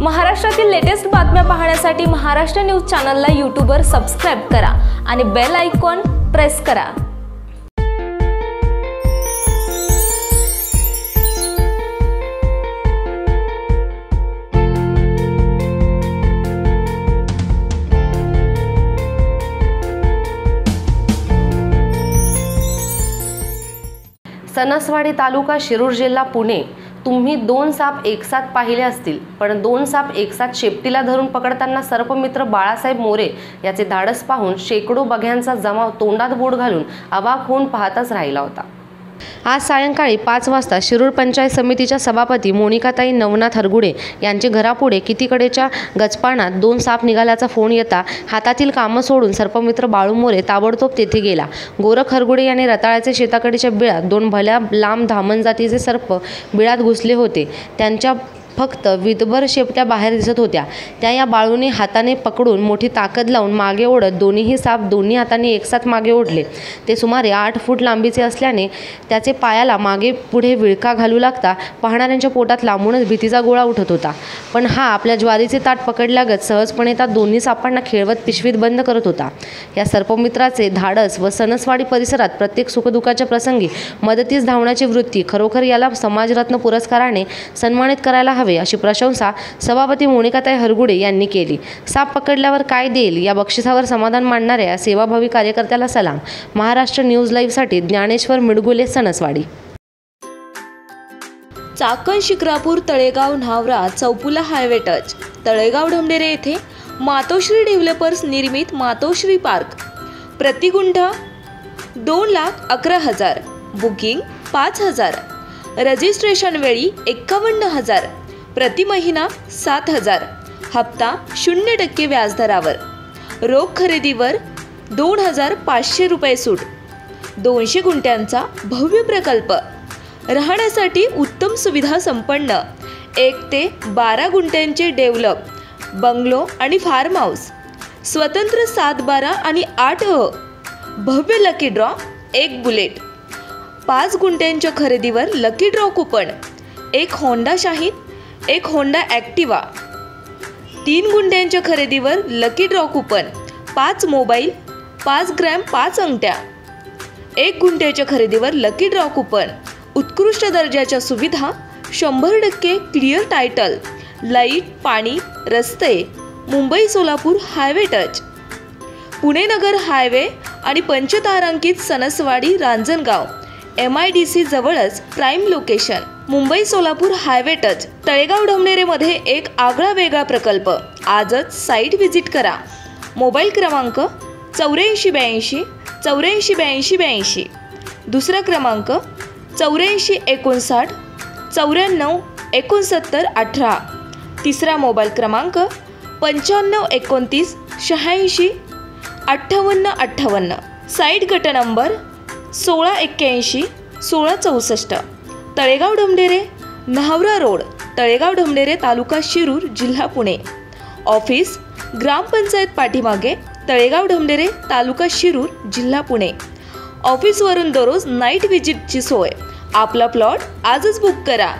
महाराष्ट्रातील लेटेस्ट बातम्या पाहण्यासाठी महाराष्ट्र न्यूज चॅनलला यूट्यूबवर सबस्क्राईब करा आणि बेल आयकॉन प्रेस करा. सणसवाडी तालुका शिरूर जिल्हा पुणे. तुम्ही दोन साप एकसाथ पाहिले असतील पण दोन साप एकसाथ शेपटीला धरून पकडताना सर्पमित्र बाळासाहेब मोरे याचे धाडस पाहून शेकडो बघ्यांचा जमाव तोंडात बोट घालून अवाक होऊन पाहताच राहिला होता. आज सायंकाळी पाच वाजता शिरूर पंचायत समितीच्या सभापती मोनिकाताई नवनाथ हरगुडे यांचे घरापुढे कितीकडेच्या गचपानात दोन साप निघाल्याचा फोन येता हातातील कामं सोडून सर्पमित्र बाळू मोरे ताबडतोब तेथे गेला. गोरख हरगुडे यांनी रताळ्याचे शेताकडेच्या बिळात दोन भल्या लांब धामण जातीचे सर्प बिळात घुसले होते. त्यांच्या फक्त विदभर शेपट्या बाहेर दिसत होत्या. त्या या बाळूने हाताने पकडून मोठी ताकद लावून मागे ओढत दोन्हीही साप दोन्ही हाताने एकसाथ मागे ओढले. ते सुमारे आठ फूट लांबीचे असल्याने त्याचे पायाला मागे पुढे विळका घालू लागता पाहणाऱ्यांच्या पोटात लांबूनच भीतीचा गोळा उठत होता. पण हा आपल्या ज्वारीचे ताट पकडल्यागत सहजपणे त्या दोन्ही सापांना खेळवत पिशवीत बंद करत होता. या सर्पमित्राचे धाडस व सणसवाडी परिसरात प्रत्येक सुखदुःखाच्या प्रसंगी मदतीस धावण्याची वृत्ती खरोखर याला समाजरत्न पुरस्काराने सन्मानित करायला हवे अशी प्रशंसा सभापती मोनिकाताई हरगुडे यांनी केली. साप पकडल्यावर काय देईल या बक्षिसावर समाधान मांडणाऱ्या सेवाभावी कार्यकर्त्याला सलाम. महाराष्ट्र न्यूज लाईव्हसाठी Dnyaneshwar Midgule Sanaswadi. Chakan Shikrapur Talegaon Nhavra Chaufula highway touch. Talegaon Dhamdhere येथे मातोश्री डेव्हलपर्स निर्मित मातोश्री पार्क. प्रतिगुंठ दोन लाख अकरा हजार. बुकिंग पाच हजार. रजिस्ट्रेशन वेळी एक्कावन्न हजार. प्रति महिना सात हजार. हप्ता शून्य टक्के व्याजदरावर. रोख खरेदीवर दोन हजार पाचशे रुपये सूट. दोनशे गुंठ्यांचा भव्य प्रकल्प. राहण्यासाठी उत्तम सुविधा संपन्न. एक ते बारा गुंठ्यांचे डेव्हलप बंगलो आणि फार्म हाऊस. स्वतंत्र सात बारा आणि आठ अ. भव्य लकी ड्रॉ एक बुलेट. पाच गुंठ्यांच्या खरेदीवर लकी ड्रॉ कुपन. एक होंडा शाहीन एक होंडा ॲक्टिवा. तीन गुंड्यांच्या खरेदीवर लकी ड्रॉ कुपन पाच मोबाईल पाच ग्रॅम पाच अंगठ्या. एक गुंठ्याच्या खरेदीवर लकी ड्रॉ कुपन उत्कृष्ट दर्जाच्या सुविधा शंभर टक्के क्लिअर टायटल लाइट पाणी रस्ते Mumbai Solapur highway touch Pune Nagar highway आणि पंचतारांकित Sanaswadi Ranjangaon. M I D C जवळच prime location Mumbai Solapur highway touch Talegaon ढमनेरेमध्ये एक आगळा वेगळा प्रकल्प. आजच साईट व्हिजिट करा. मोबाईल क्रमांक चौऱ्याऐंशी ब्याऐंशी चौऱ्याऐंशी ब्याऐंशी ब्याऐंशी. दुसरा क्रमांक चौऱ्याऐंशी एकोणसाठ चौऱ्याण्णव एकोणसत्तर अठरा. तिसरा मोबाईल क्रमांक पंच्याण्णव एकोणतीस शहाऐंशी अठ्ठावन्न अठ्ठावन्न. साईट गट नंबर सोळा एक्क्याऐंशी सोळा चौसष्ट. तळेगाव ढमडेरे न्हावरा रोड तळेगाव ढमडेरे तालुका शिरूर जिल्हा पुणे. ऑफिस ग्रामपंचायत पाठीमागे तळेगाव ढमडेरे तालुका शिरूर जिल्हा पुणे. ऑफिसवरून दररोज नाईट व्हिजिटची सोय. आपला प्लॉट आजच बुक करा.